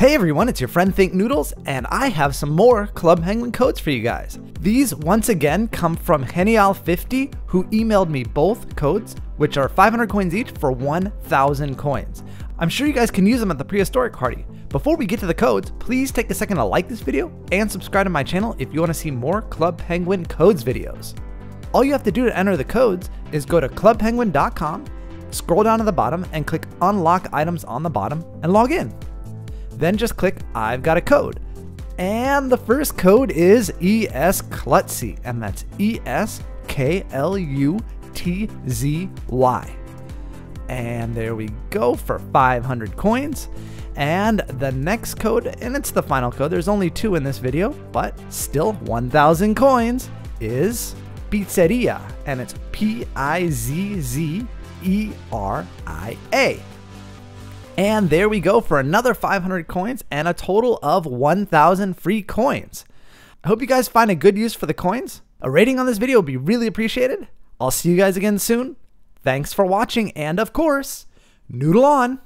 Hey everyone, it's your friend Thinknoodles, and I have some more Club Penguin codes for you guys. These, once again, come from Henial50, who emailed me both codes, which are 500 coins each for 1,000 coins. I'm sure you guys can use them at the prehistoric party. Before we get to the codes, please take a second to like this video and subscribe to my channel if you want to see more Club Penguin codes videos. All you have to do to enter the codes is go to clubpenguin.com, scroll down to the bottom and click unlock items on the bottom and log in. Then just click I've got a code. And the first code is ES Klutzy, and that's E S K L U T Z Y. And there we go for 500 coins. And the next code, and it's the final code, there's only two in this video, but still 1,000 coins, is Pizzeria, and it's P I Z Z E R I A. And there we go for another 500 coins and a total of 1,000 free coins. I hope you guys find a good use for the coins. A rating on this video would be really appreciated. I'll see you guys again soon. Thanks for watching, and of course, noodle on!